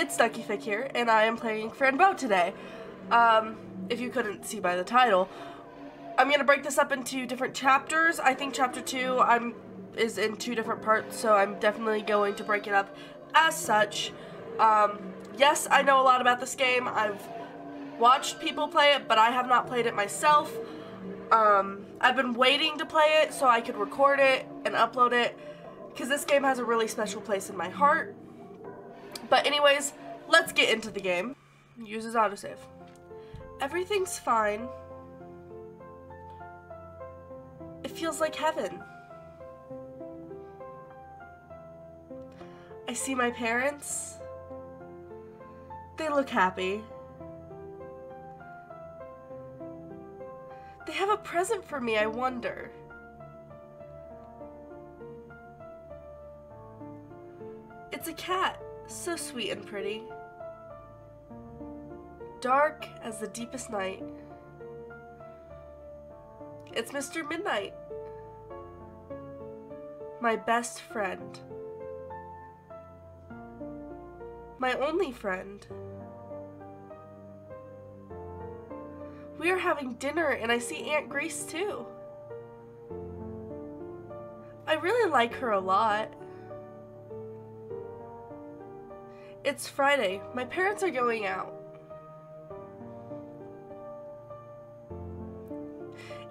it's Ducky Fick here, and I am playing Fran Bow today. Um, if you couldn't see by the title, I'm gonna break this up into different chapters. I think chapter two I'm is in two different parts, so I'm definitely going to break it up as such. Um, yes, I know a lot about this game. I've watched people play it, but I have not played it myself. Um, I've been waiting to play it so I could record it and upload it because this game has a really special place in my heart. But anyways, let's get into the game. Uses autosave. Everything's fine. It feels like heaven. I see my parents. They look happy. They have a present for me, I wonder. It's a cat. So sweet and pretty. Dark as the deepest night. It's Mr. Midnight. My best friend. My only friend. We are having dinner and I see Aunt Grace too. I really like her a lot. It's Friday. My parents are going out.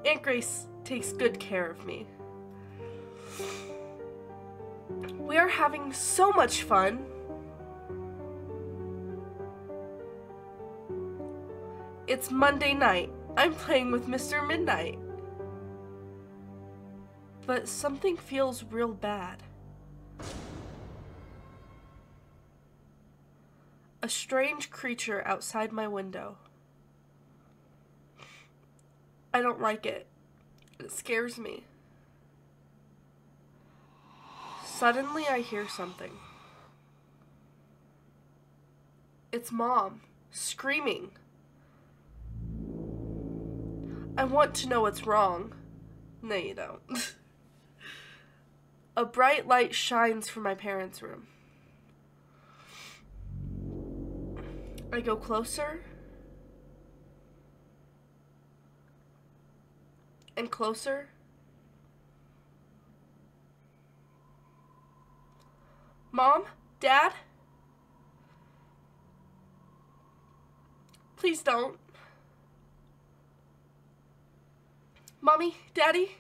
Aunt Grace takes good care of me. We are having so much fun. It's Monday night. I'm playing with Mr. Midnight. But something feels real bad. A strange creature outside my window. I don't like it. It scares me. Suddenly, I hear something. It's mom, screaming. I want to know what's wrong. No, you don't. a bright light shines from my parents' room. I go closer and closer. Mom? Dad? Please don't. Mommy? Daddy?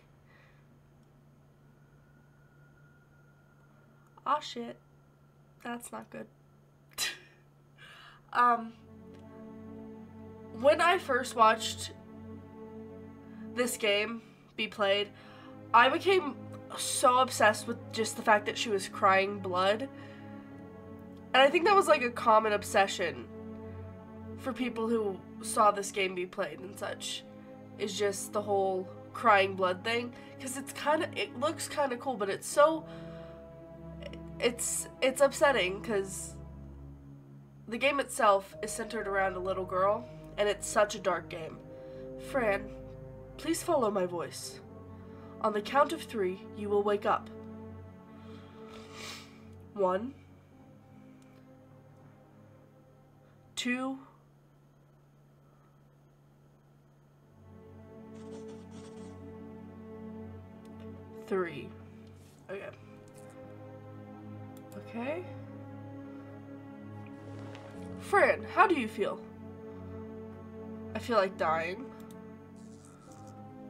Oh, shit. That's not good. Um, when I first watched this game be played, I became so obsessed with just the fact that she was crying blood. And I think that was like a common obsession for people who saw this game be played and such. Is just the whole crying blood thing because it's kind of it looks kind of cool, but it's so it's it's upsetting because the game itself is centered around a little girl, and it's such a dark game. Fran, please follow my voice. On the count of three, you will wake up. One, two, three. Okay. Okay. Fran, how do you feel? I feel like dying.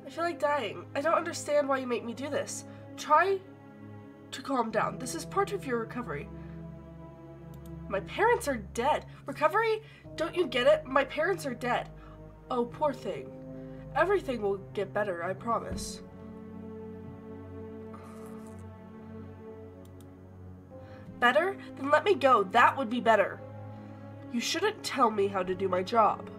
I feel like dying. I don't understand why you make me do this. Try to calm down. This is part of your recovery. My parents are dead. Recovery? Don't you get it? My parents are dead. Oh, poor thing. Everything will get better, I promise. Better? Then let me go. That would be better. You shouldn't tell me how to do my job.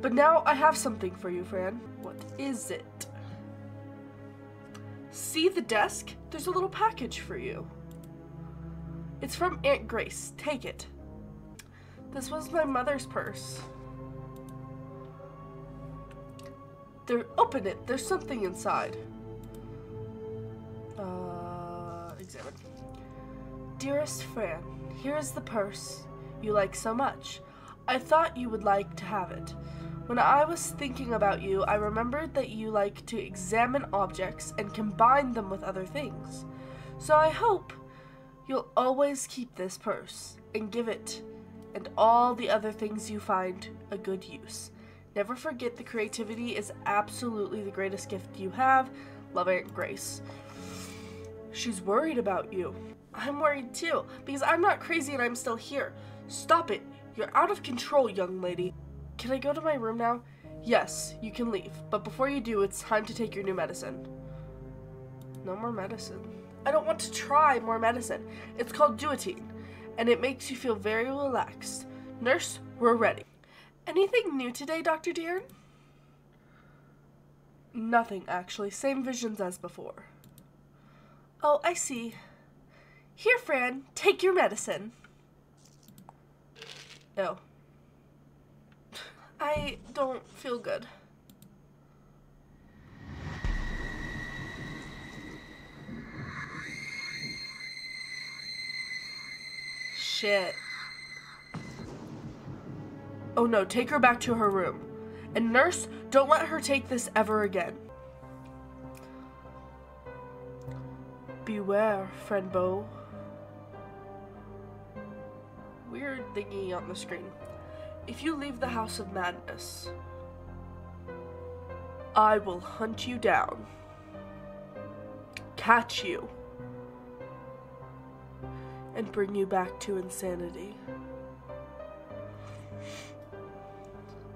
But now I have something for you, Fran. What is it? See the desk? There's a little package for you. It's from Aunt Grace. Take it. This was my mother's purse. There, open it. There's something inside. Uh, examine. Dearest Fran, here is the purse you like so much. I thought you would like to have it. When I was thinking about you, I remembered that you like to examine objects and combine them with other things. So I hope you'll always keep this purse and give it and all the other things you find a good use. Never forget the creativity is absolutely the greatest gift you have. Love Aunt Grace. She's worried about you. I'm worried too, because I'm not crazy and I'm still here. Stop it. You're out of control, young lady. Can I go to my room now? Yes, you can leave, but before you do, it's time to take your new medicine. No more medicine. I don't want to try more medicine. It's called duotine, and it makes you feel very relaxed. Nurse, we're ready. Anything new today, Dr. Deern? Nothing, actually. Same visions as before. Oh, I see. Here, Fran, take your medicine. Oh. I don't feel good. Shit. Oh no, take her back to her room. And nurse, don't let her take this ever again. Beware, Fran Bow. Weird thingy on the screen. If you leave the House of Madness, I will hunt you down, catch you, and bring you back to insanity.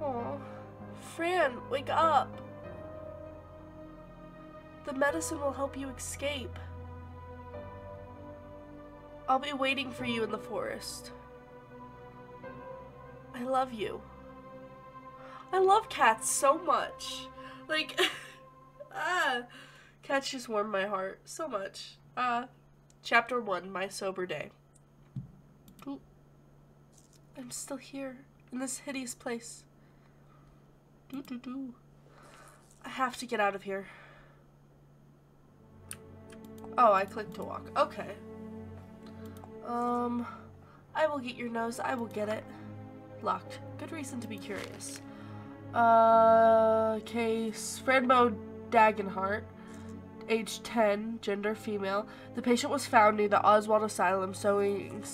Aw, Fran, wake up! The medicine will help you escape. I'll be waiting for you in the forest. I love you. I love cats so much. Like, ah, cats just warm my heart so much. Uh, chapter one, my sober day. Ooh. I'm still here in this hideous place. Do do do. I have to get out of here. Oh, I clicked to walk. Okay. Um, I will get your nose. I will get it. Locked. Good reason to be curious. Uh, case Fran Bow Dagenhart, age 10, gender female. The patient was found near the Oswald Asylum showing,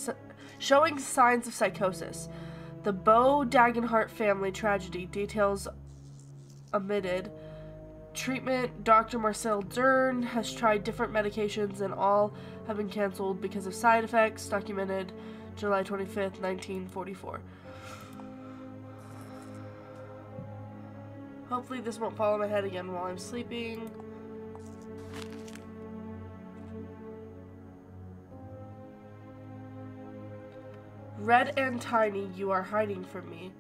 showing signs of psychosis. The Bow Dagenhart family tragedy details omitted. Treatment Dr. Marcel Deern has tried different medications and all have been canceled because of side effects, documented July 25th, 1944. Hopefully this won't fall on my head again while I'm sleeping. Red and Tiny, you are hiding from me.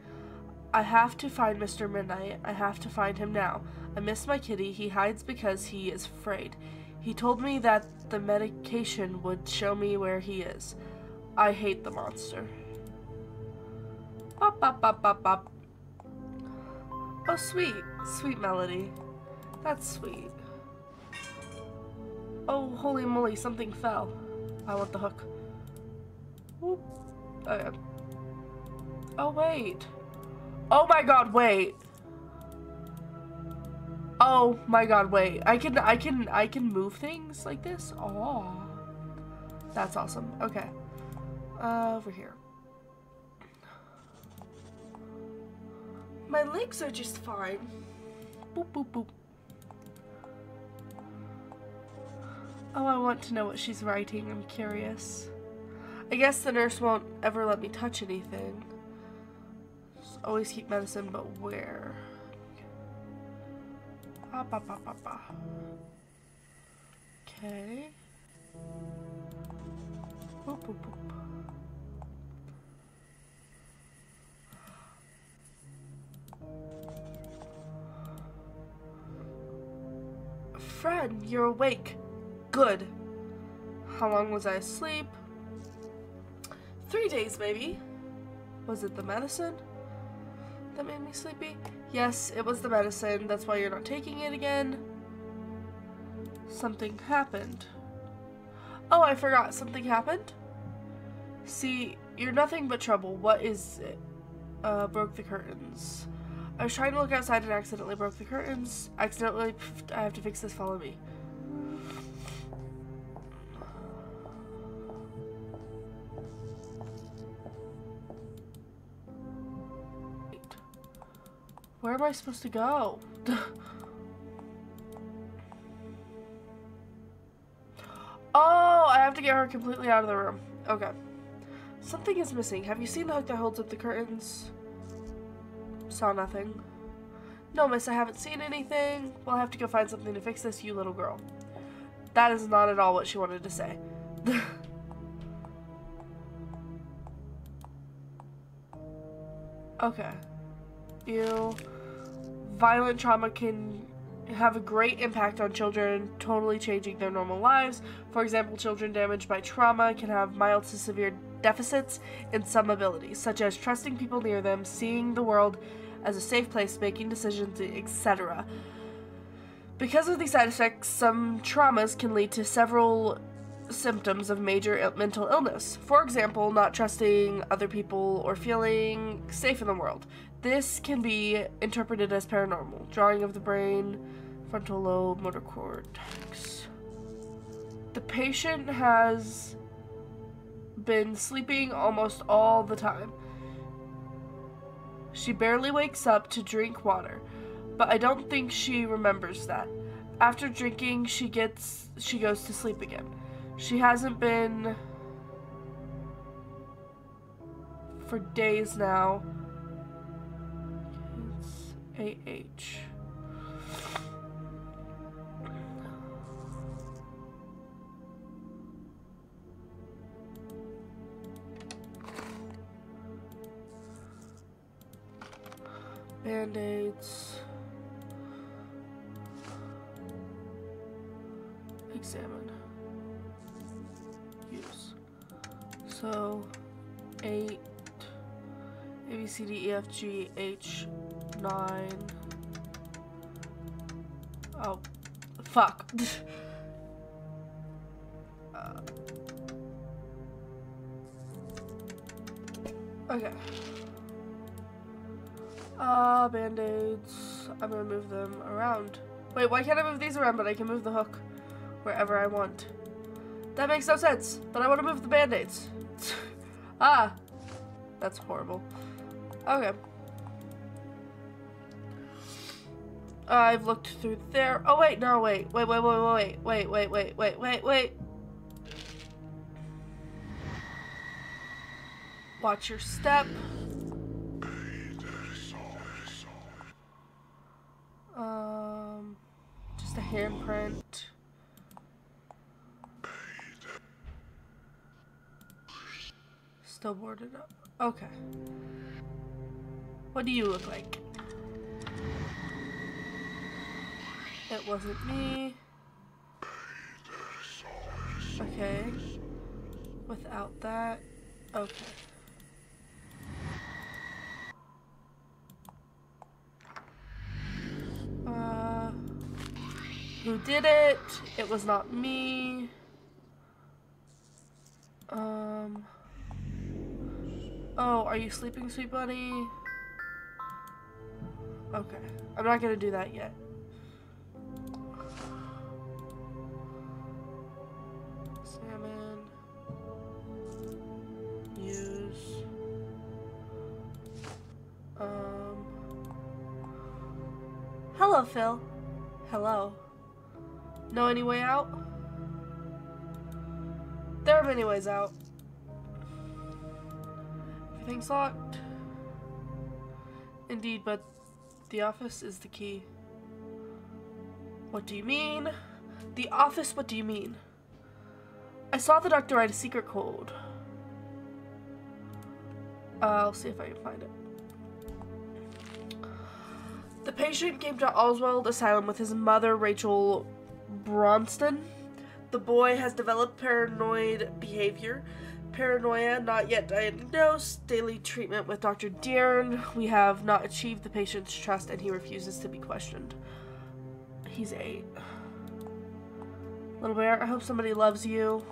I have to find Mr. Midnight. I have to find him now. I miss my kitty. He hides because he is afraid. He told me that the medication would show me where he is. I hate the monster. Bop, bop, bop, bop, bop. Oh, sweet. Sweet melody. That's sweet. Oh, holy moly, something fell. I want the hook. Oop. Oh. Oh, wait. Oh my god, wait. Oh my god, wait. I can I can I can move things like this? Oh. That's awesome. Okay. Uh, over here. My legs are just fine. Boop boop boop. Oh, I want to know what she's writing. I'm curious. I guess the nurse won't ever let me touch anything always keep medicine, but where? Ah, ba, ba, ba, ba. Okay. Boop, boop, boop. Fred, you're awake. Good. How long was I asleep? Three days, maybe. Was it the medicine? that made me sleepy? Yes, it was the medicine. That's why you're not taking it again. Something happened. Oh, I forgot. Something happened? See, you're nothing but trouble. What is it? Uh, broke the curtains. I was trying to look outside and accidentally broke the curtains. Accidentally, I have to fix this. Follow me. Where am I supposed to go? oh, I have to get her completely out of the room. Okay. Something is missing. Have you seen the hook that holds up the curtains? Saw nothing. No, miss, I haven't seen anything. We'll have to go find something to fix this, you little girl. That is not at all what she wanted to say. okay. You violent trauma can have a great impact on children, totally changing their normal lives. For example, children damaged by trauma can have mild to severe deficits in some abilities, such as trusting people near them, seeing the world as a safe place, making decisions, etc. Because of these side effects, some traumas can lead to several symptoms of major mental illness. For example, not trusting other people or feeling safe in the world. This can be interpreted as paranormal. Drawing of the brain, frontal lobe, motor cortex. The patient has been sleeping almost all the time. She barely wakes up to drink water, but I don't think she remembers that. After drinking, she gets she goes to sleep again. She hasn't been for days now. It's AH. Band-aids. Examine. Use. So, 8, A, B, C, D, E, F, G, H, nine. Oh, fuck. uh, okay. Uh, band-aids. I'm gonna move them around. Wait, why can't I move these around, but I can move the hook wherever I want? That makes no sense, but I want to move the band-aids. ah, that's horrible. Okay. I've looked through there. Oh wait, no, wait, wait, wait, wait, wait, wait, wait, wait, wait, wait, wait. Watch your step. Handprint. Still boarded up. Okay. What do you look like? It wasn't me. Okay. Without that. Okay. Uh, who did it? It was not me. Um. Oh, are you sleeping, sweet bunny? Okay. I'm not gonna do that yet. Any way out? There are many ways out. Everything's locked. Indeed, but the office is the key. What do you mean? The office, what do you mean? I saw the doctor write a secret code. Uh, I'll see if I can find it. The patient came to Oswald Asylum with his mother, Rachel Bronston. The boy has developed paranoid behavior. Paranoia not yet diagnosed. Daily treatment with Dr. Deern. We have not achieved the patient's trust and he refuses to be questioned. He's eight. Little bear, I hope somebody loves you.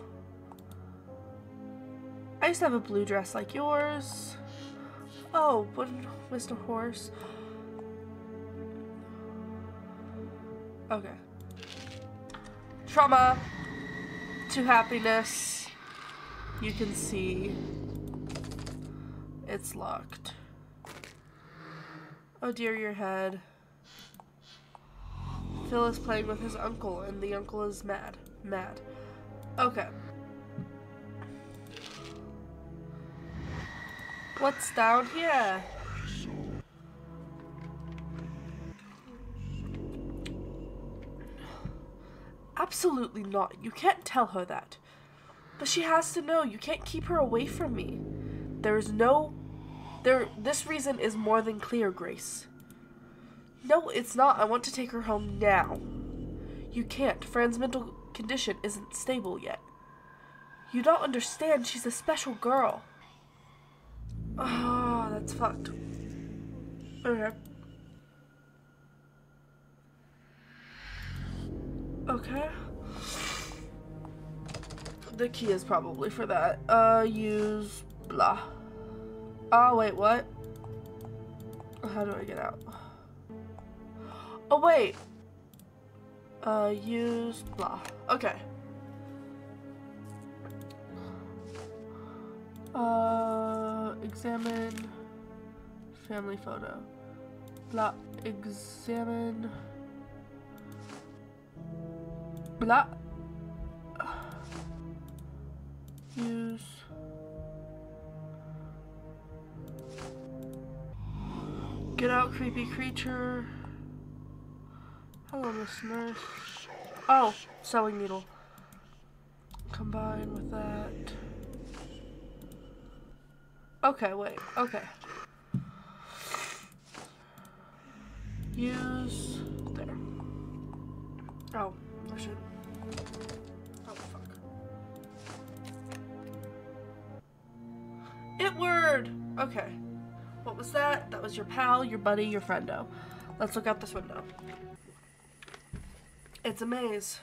I used to have a blue dress like yours. Oh, wooden Mr. horse. Okay. Trauma to happiness. You can see it's locked. Oh dear, your head. Phil is playing with his uncle, and the uncle is mad. Mad. Okay. What's down here? Absolutely not. You can't tell her that. But she has to know. You can't keep her away from me. There is no there this reason is more than clear, Grace. No, it's not. I want to take her home now. You can't. Fran's mental condition isn't stable yet. You don't understand. She's a special girl. Oh, that's fucked. Okay. Okay. The key is probably for that. Uh, use blah. Oh, wait, what? How do I get out? Oh, wait. Uh, use blah. Okay. Uh, examine family photo. Blah. Examine. Blah. Use. Get out, creepy creature. Hello, Miss Nurse. Oh, sewing needle. Combine with that. Okay, wait. Okay. Use there. Oh, Okay. What was that? That was your pal, your buddy, your friendo. Let's look out this window. It's a maze.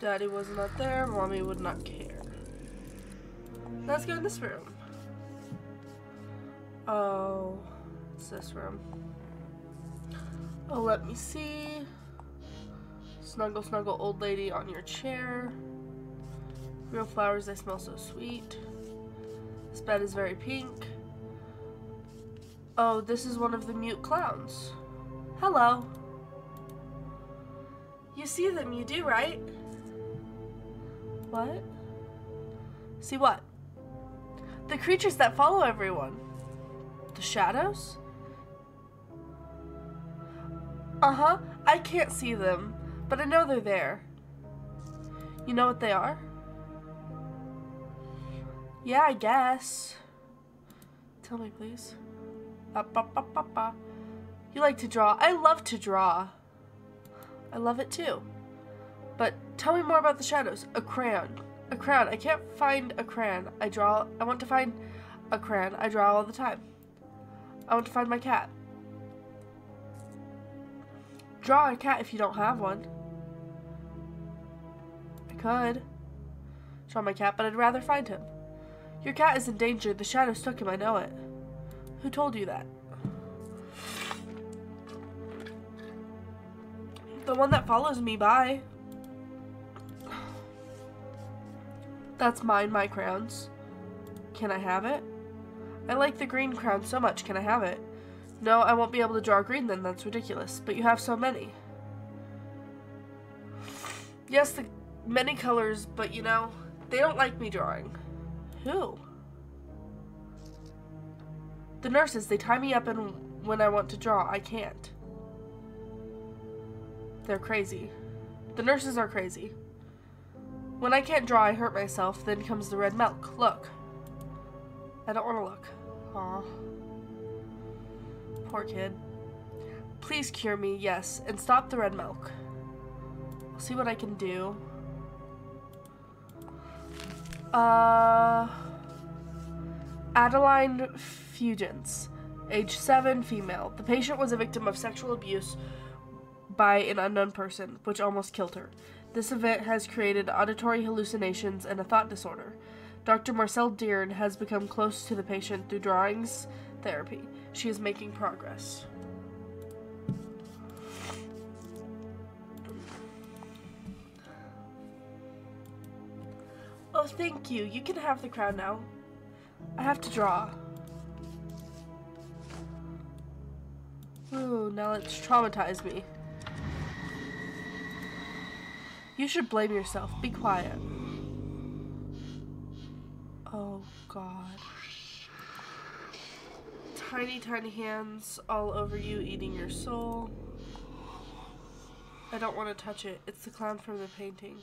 Daddy was not there, mommy would not care. Let's go in this room. Oh, it's this room. Oh, let me see. Snuggle, snuggle, old lady on your chair. Real flowers, they smell so sweet. This bed is very pink. Oh, this is one of the mute clowns. Hello. You see them, you do, right? What? See what? The creatures that follow everyone. The shadows? Uh-huh. I can't see them, but I know they're there. You know what they are? Yeah, I guess. Tell me, please. You like to draw. I love to draw. I love it too. But tell me more about the shadows. A crayon. A crayon. I can't find a crayon. I draw. I want to find a crayon. I draw all the time. I want to find my cat. Draw a cat if you don't have one. I could. Draw my cat, but I'd rather find him. Your cat is in danger. The shadows took him. I know it. Who told you that? The one that follows me by. That's mine, my crowns. Can I have it? I like the green crown so much. Can I have it? No, I won't be able to draw green then. That's ridiculous. But you have so many. Yes, the many colors, but you know, they don't like me drawing. Who? The nurses, they tie me up and when I want to draw, I can't. They're crazy. The nurses are crazy. When I can't draw, I hurt myself. Then comes the red milk. Look. I don't want to look. Aw. Poor kid. Please cure me, yes, and stop the red milk. I'll see what I can do. Uh, Adeline Fugence. age 7, female. The patient was a victim of sexual abuse by an unknown person, which almost killed her. This event has created auditory hallucinations and a thought disorder. Dr. Marcel Deern has become close to the patient through drawings therapy. She is making progress. Oh, thank you. You can have the crown now. I have to draw. Ooh, now it's traumatized me. You should blame yourself. Be quiet. Oh, God. Tiny, tiny hands all over you, eating your soul. I don't want to touch it. It's the clown from the painting.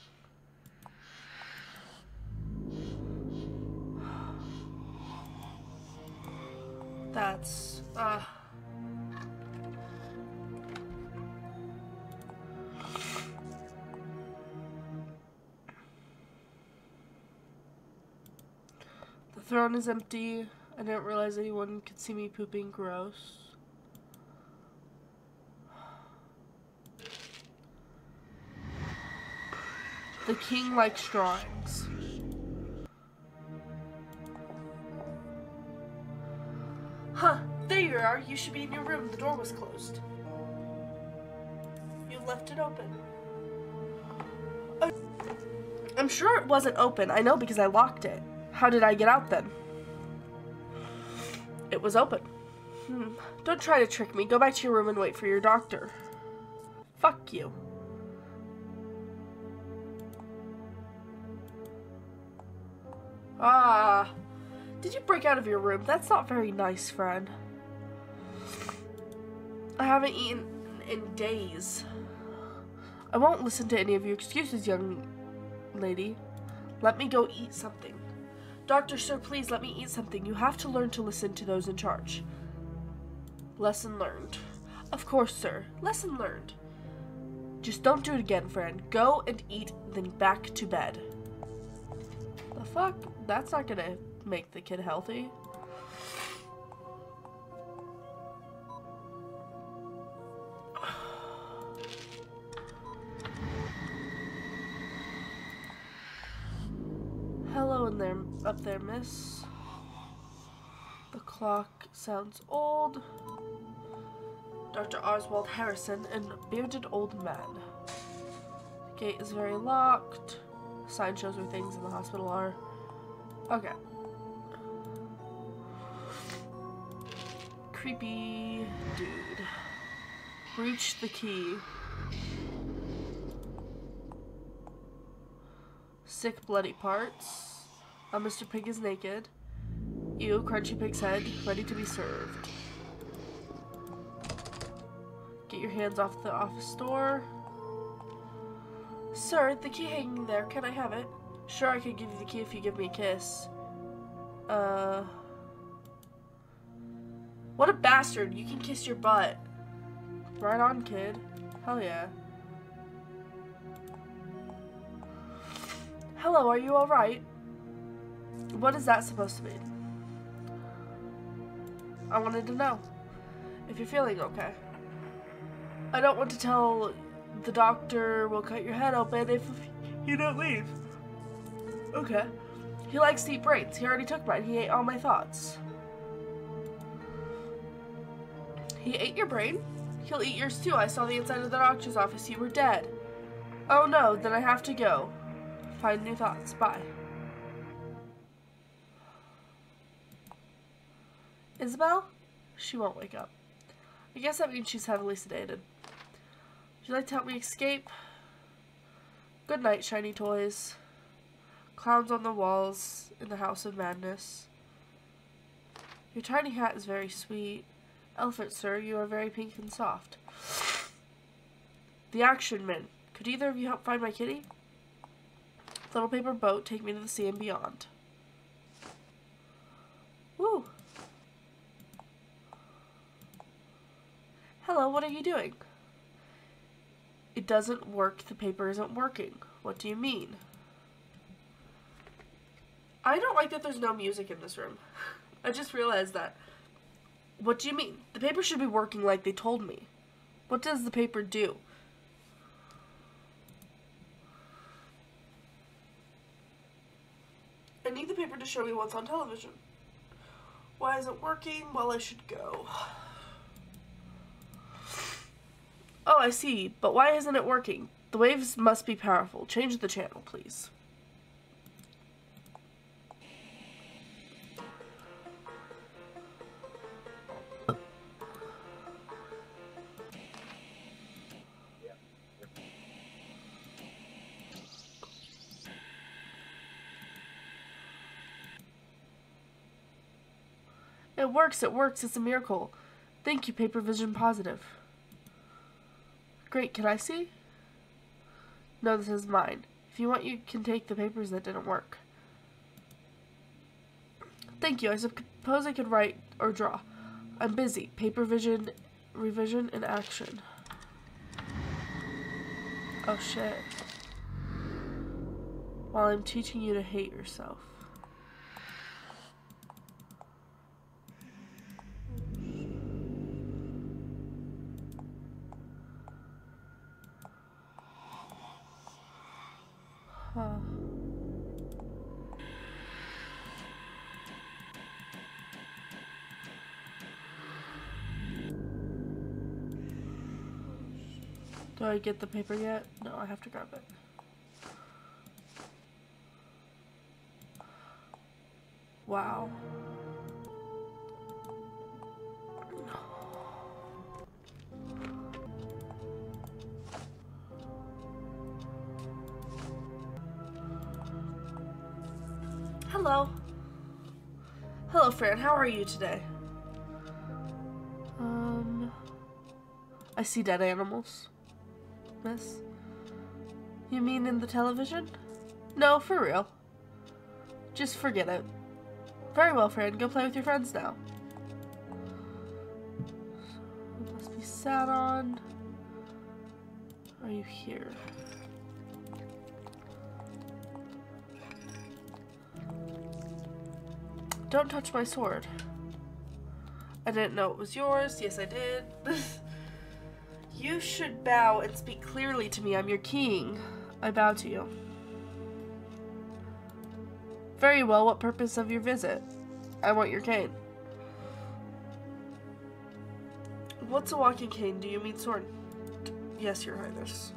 That's, uh... The throne is empty. I didn't realize anyone could see me pooping gross. The king likes drawings. Huh, there you are. You should be in your room. The door was closed. You left it open. Uh, I'm sure it wasn't open. I know because I locked it. How did I get out then? It was open. Hmm. Don't try to trick me. Go back to your room and wait for your doctor. Fuck you. Ah. Did you break out of your room? That's not very nice, friend. I haven't eaten in days. I won't listen to any of your excuses, young lady. Let me go eat something. Doctor, sir, please let me eat something. You have to learn to listen to those in charge. Lesson learned. Of course, sir. Lesson learned. Just don't do it again, friend. Go and eat, then back to bed. The fuck? That's not gonna make the kid healthy. Miss. The clock sounds old. Dr. Oswald Harrison, a bearded old man. The gate is very locked. Sign shows where things in the hospital are. Okay. Creepy dude. Reach the key. Sick bloody parts. Uh, Mr. Pig is naked. Ew, crunchy pig's head, ready to be served. Get your hands off the office door. Sir, the key hanging there, can I have it? Sure, I can give you the key if you give me a kiss. Uh... What a bastard. You can kiss your butt. Right on, kid. Hell yeah. Hello, are you alright? What is that supposed to mean? I wanted to know if you're feeling okay. I don't want to tell the doctor will cut your head open if you don't leave. Okay. He likes eat brains. He already took mine. He ate all my thoughts. He ate your brain? He'll eat yours too. I saw the inside of the doctor's office. You were dead. Oh no, then I have to go. Find new thoughts. Bye. Isabel? She won't wake up. I guess that means she's heavily sedated. Would you like to help me escape? Good night, shiny toys. Clowns on the walls in the House of Madness. Your tiny hat is very sweet. Elephant, sir, you are very pink and soft. The Action Men. Could either of you help find my kitty? Little paper boat, take me to the sea and beyond. Woo! Hello, what are you doing? It doesn't work, the paper isn't working. What do you mean? I don't like that there's no music in this room. I just realized that. What do you mean? The paper should be working like they told me. What does the paper do? I need the paper to show me what's on television. Why isn't it working? Well, I should go. Oh, I see. But why isn't it working? The waves must be powerful. Change the channel, please. It works, it works, it's a miracle. Thank you, Paper Vision Positive. Great, can I see? No, this is mine. If you want, you can take the papers that didn't work. Thank you. I suppose I could write or draw. I'm busy. Paper vision, revision, and action. Oh shit. While I'm teaching you to hate yourself. Huh. Do I get the paper yet? No, I have to grab it. Wow. Hello. Hello, Fran. How are you today? Um, I see dead animals. Miss? You mean in the television? No, for real. Just forget it. Very well, friend. Go play with your friends now. Must be sat on. Are you here? Don't touch my sword. I didn't know it was yours. Yes, I did. you should bow and speak clearly to me. I'm your king. I bow to you. Very well. What purpose of your visit? I want your cane. What's a walking cane? Do you mean sword? Yes, your highness.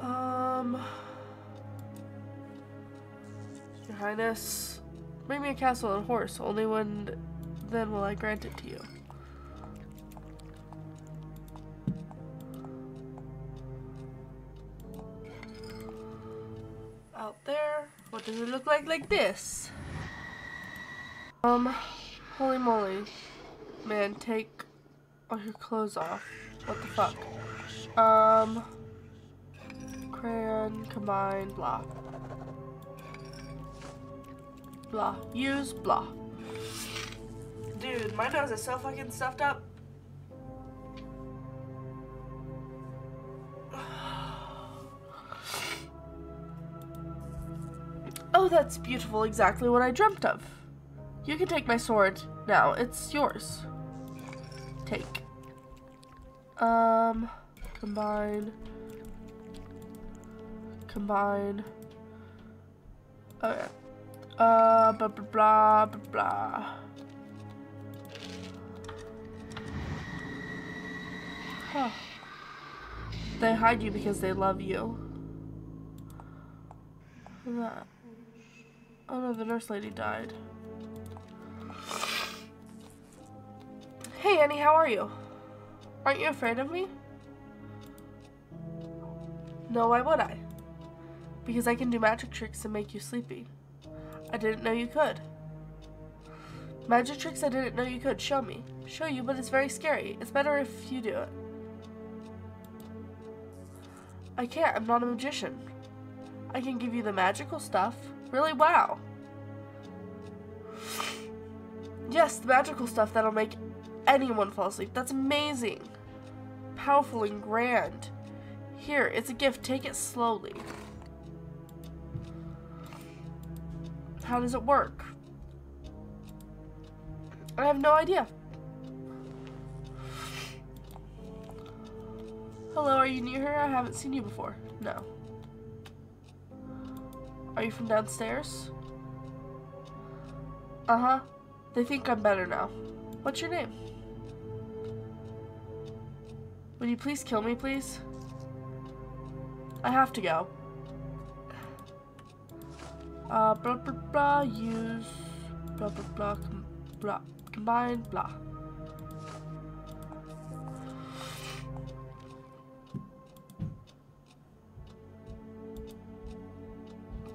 Um... Your Highness, bring me a castle and horse. Only when then will I grant it to you. What does it look like like this? Um, holy moly. Man, take all your clothes off. What the fuck? Um, crayon, combine, blah blah. Use blah. Dude, my nose is so fucking stuffed up. Oh, that's beautiful. Exactly what I dreamt of. You can take my sword now. It's yours. Take. Um, combine. Combine. Okay. Uh, blah, blah, blah, blah. Huh. They hide you because they love you. That. Oh no, the nurse lady died. Hey Annie, how are you? Aren't you afraid of me? No, why would I? Because I can do magic tricks and make you sleepy. I didn't know you could. Magic tricks I didn't know you could. Show me. Show you, but it's very scary. It's better if you do it. I can't. I'm not a magician. I can give you the magical stuff. Really? Wow. Yes, the magical stuff that'll make anyone fall asleep. That's amazing. Powerful and grand. Here, it's a gift. Take it slowly. How does it work? I have no idea. Hello, are you near here? I haven't seen you before. No. Are you from downstairs? Uh-huh. They think I'm better now. What's your name? Would you please kill me, please? I have to go. Uh, blah, blah, blah, use, blah, blah, blah, com blah, combine, blah.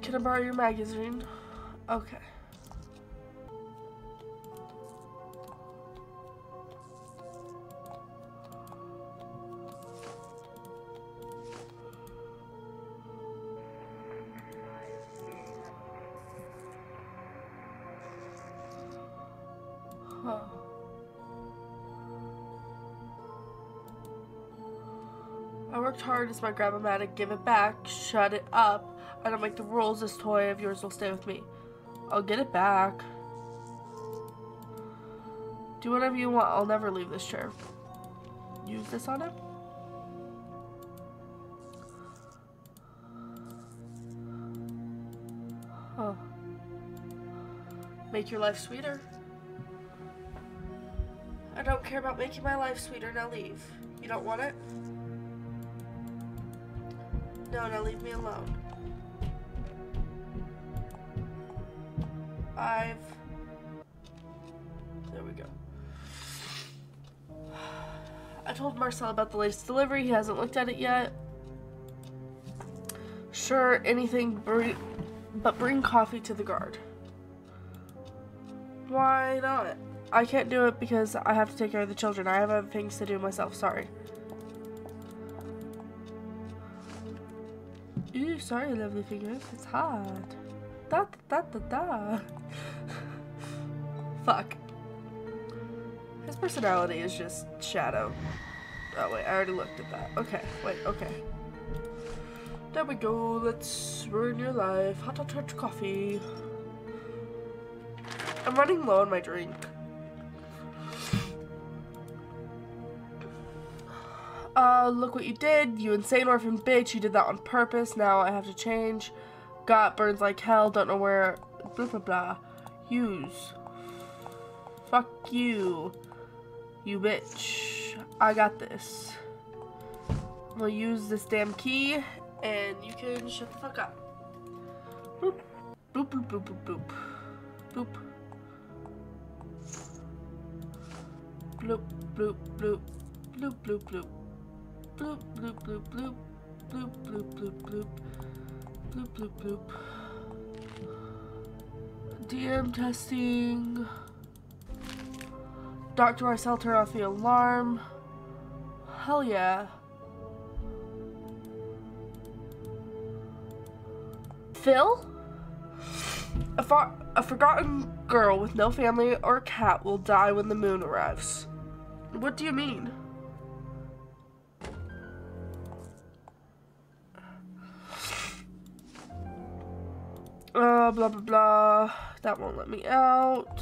Can I borrow your magazine? Okay. Huh. I worked hard as my grandma to give it back, shut it up. I don't make the rules. This toy of yours will stay with me. I'll get it back. Do whatever you want. I'll never leave this chair. Use this on him? Huh. Make your life sweeter. I don't care about making my life sweeter. Now leave. You don't want it? No, now leave me alone. I've... There we go. I told Marcel about the latest delivery. He hasn't looked at it yet. Sure, anything br but bring coffee to the guard. Why not? I can't do it because I have to take care of the children. I have other things to do myself. Sorry. Ooh, sorry, lovely fingers. It's hot. Da da da da. Fuck. His personality is just shadow. Oh wait, I already looked at that. Okay, wait, okay. There we go. Let's ruin your life. Hot hot hot coffee. I'm running low on my drink. Uh, look what you did. You insane orphan bitch. You did that on purpose. Now I have to change. Got burns like hell, don't know where, blah blah blah. Use. Fuck you. You bitch. I got this. I'm gonna use this damn key, and you can shut the fuck up. Boop. Boop boop boop boop boop. Boop. Bloop bloop bloop. Bloop bloop bloop. Bloop bloop bloop bloop. Bloop bloop bloop bloop. bloop. DM testing Dr. Marcel turn off the alarm Hell yeah Phil? A, a forgotten girl with no family or cat will die when the moon arrives. What do you mean? Uh, blah, blah, blah. That won't let me out.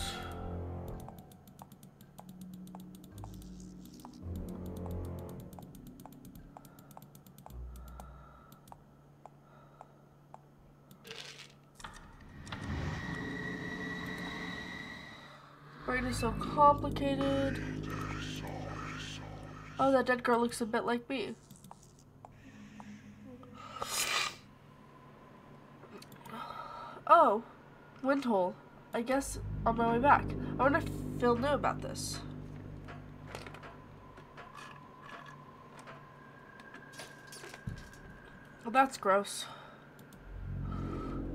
Brain is so complicated. Oh, that dead girl looks a bit like me. Oh, Windhole. I guess on my way back. I wonder if Phil knew about this. Well, that's gross.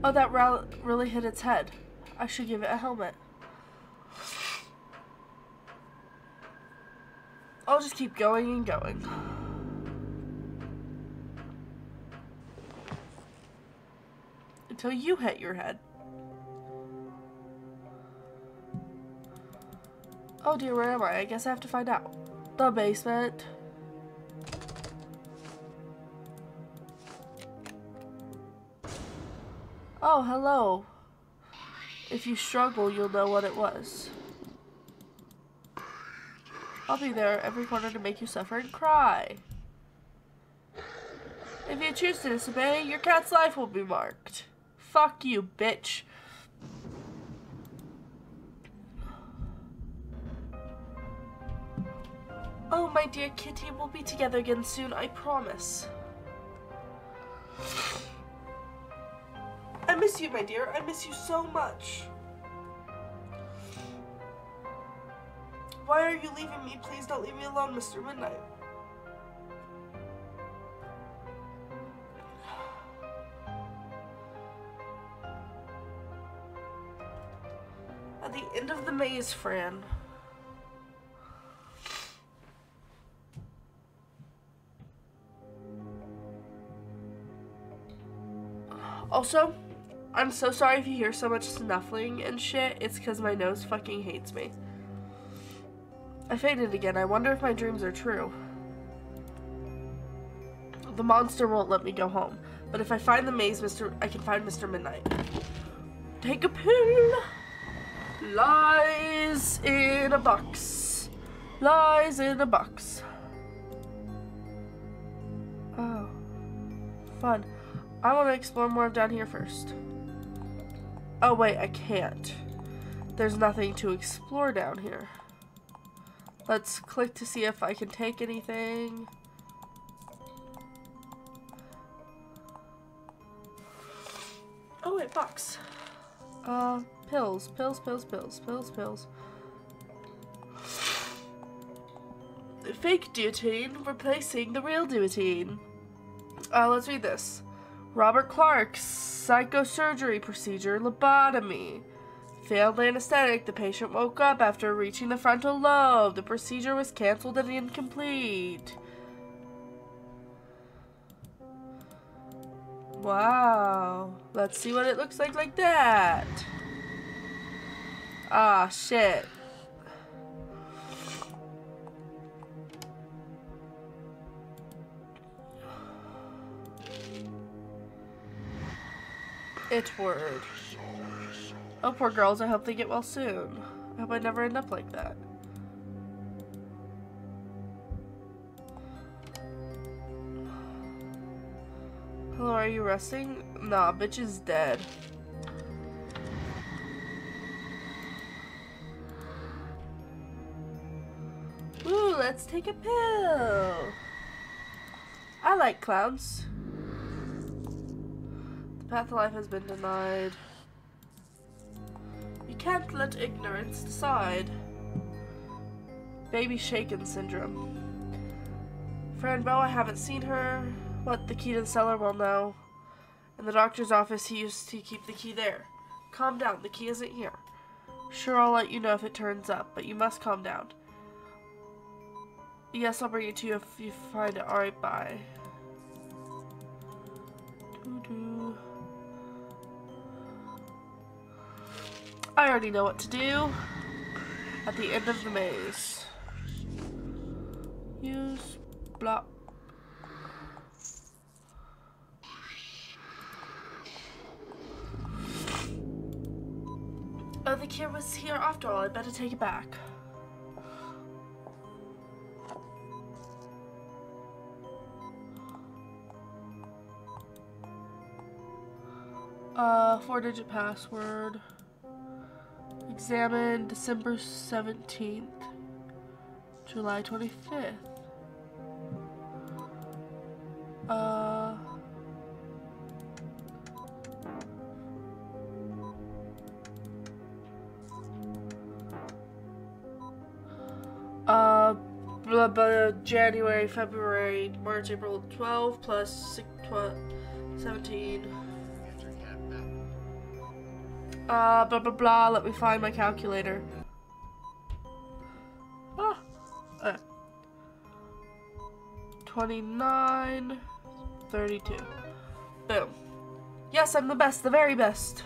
Oh, that really hit its head. I should give it a helmet. I'll just keep going and going. Until you hit your head. Oh dear, where am I? I guess I have to find out. The basement. Oh, hello. If you struggle, you'll know what it was. I'll be there every corner to make you suffer and cry. If you choose to disobey, your cat's life will be marked. Fuck you, bitch. Oh, my dear kitty, we'll be together again soon, I promise. I miss you, my dear. I miss you so much. Why are you leaving me? Please don't leave me alone, Mr. Midnight. Maze, Fran. Also, I'm so sorry if you hear so much snuffling and shit. It's because my nose fucking hates me. I fainted again. I wonder if my dreams are true. The monster won't let me go home. But if I find the maze, Mr. I can find Mr. Midnight. Take a pill. Lies in a box. Lies in a box. Oh. Fun. I want to explore more down here first. Oh wait, I can't. There's nothing to explore down here. Let's click to see if I can take anything. Oh wait, box. Uh, pills, pills, pills, pills, pills, pills. Fake duotine replacing the real duotine. Uh, let's read this. Robert Clark's psychosurgery procedure, lobotomy. Failed anesthetic. The patient woke up after reaching the frontal lobe. The procedure was canceled and incomplete. Wow. Let's see what it looks like like that. Ah, shit. It word. Oh, poor girls. I hope they get well soon. I hope I never end up like that. Hello, are you resting? Nah, bitch is dead. Ooh, let's take a pill. I like clowns. The path of life has been denied. You can't let ignorance decide. Baby shaken syndrome. Fran Bow, I haven't seen her. What, the key to the cellar? Well, no. In the doctor's office, he used to keep the key there. Calm down, the key isn't here. Sure, I'll let you know if it turns up, but you must calm down. Yes, I'll bring it to you if you find it. Alright, bye. Doo -doo. I already know what to do. At the end of the maze. Use block. The key was here after all. I'd better take it back. Uh, four digit password. Examine December 17th, July 25th. Uh, uh, blah, blah, January, February, March, April 12 plus six, 12, 17. Uh, blah blah blah, let me find my calculator. Ah, uh, 29, 32. Boom. Yes, I'm the best, the very best.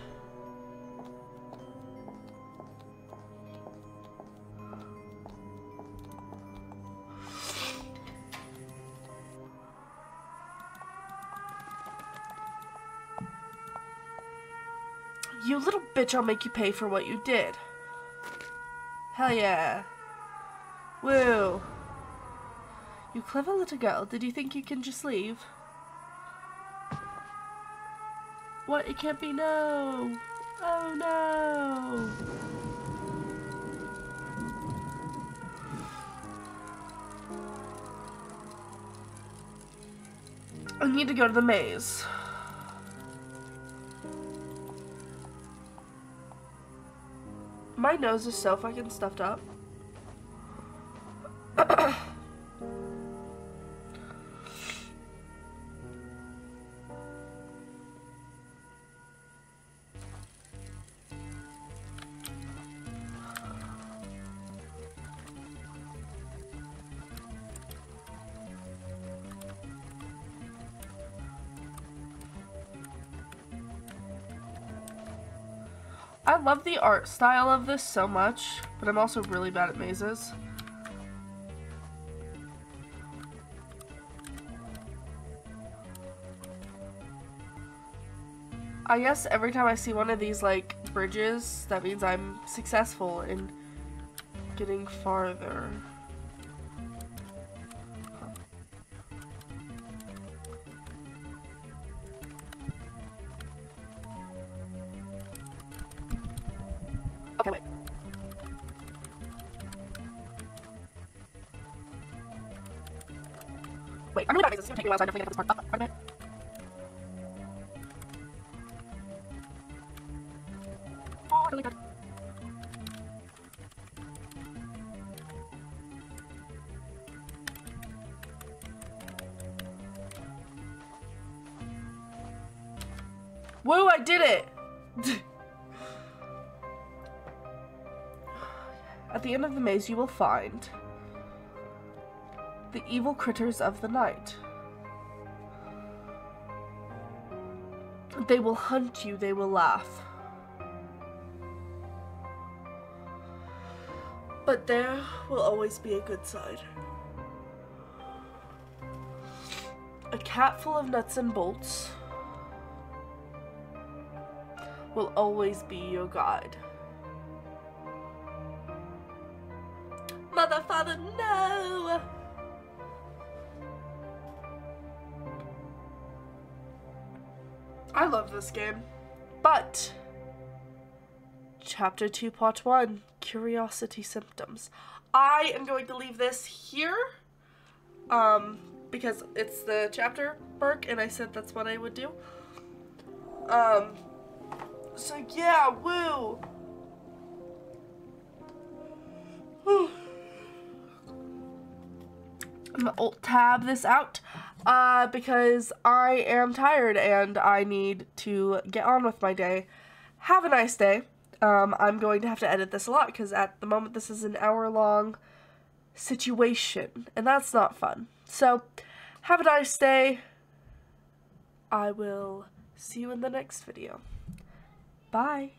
Bitch, I'll make you pay for what you did. Hell yeah. Woo. You clever little girl, did you think you can just leave? What? It can't be no! Oh no! I need to go to the maze. My nose is so fucking stuffed up. I love the art style of this so much, but I'm also really bad at mazes. I guess every time I see one of these like bridges, that means I'm successful in getting farther. While, so I'm definitely gonna put this part up. Oh, really good. Woo, I did it! At the end of the maze, you will find the evil critters of the night. They will hunt you, they will laugh. But there will always be a good side. A cat full of nuts and bolts will always be your guide. Mother, father, no! This game. But, Chapter 2, Part 1 Curiosity Symptoms. I am going to leave this here um, because it's the chapter mark and I said that's what I would do. Um, so yeah, woo! I'm gonna alt tab this out uh, because I am tired and I need to get on with my day. Have a nice day. Um, I'm going to have to edit this a lot because at the moment this is an hour long situation and that's not fun. So, have a nice day. I will see you in the next video. Bye.